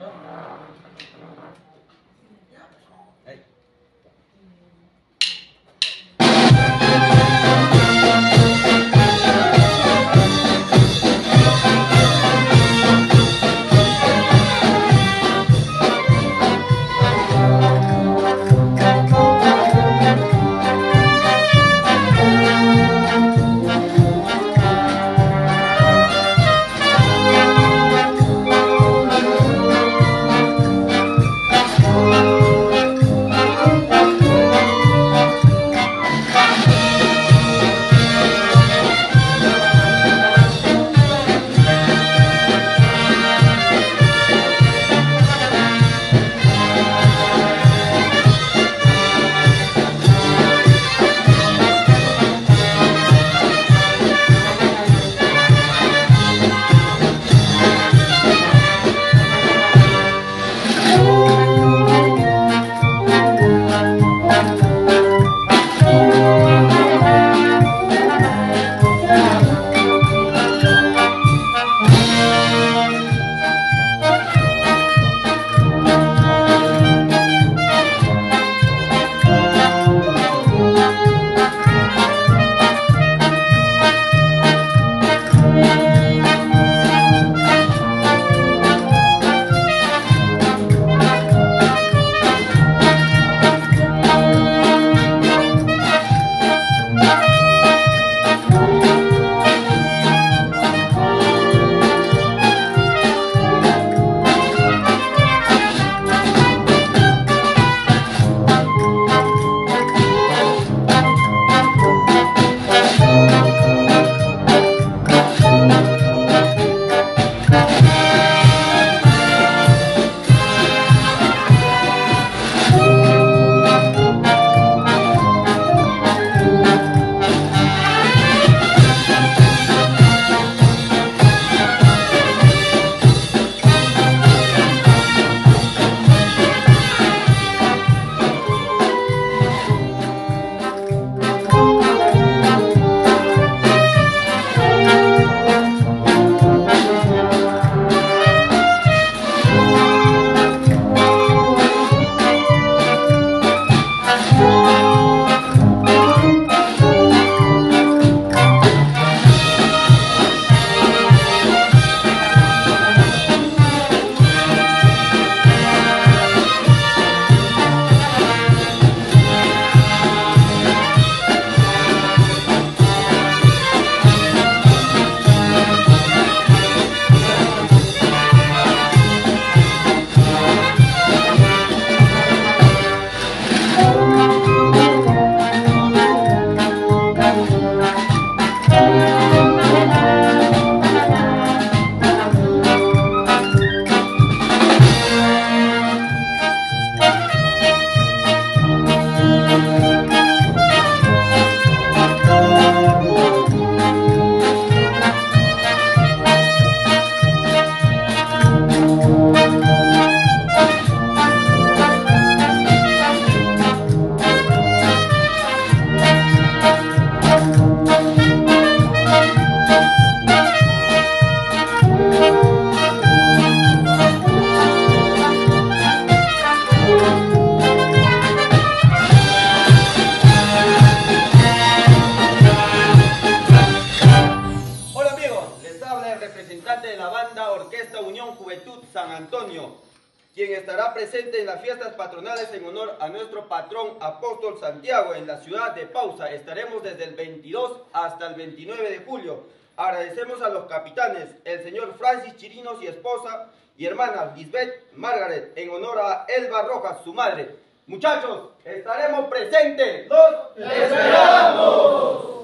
No. Quien estará presente en las fiestas patronales en honor a nuestro patrón apóstol Santiago en la ciudad de Pausa. Estaremos desde el 22 hasta el 29 de julio. Agradecemos a los capitanes, el señor Francis Chirinos y esposa y hermana Lisbeth Margaret, en honor a Elba Rojas, su madre. Muchachos, estaremos presentes. ¡Los esperamos!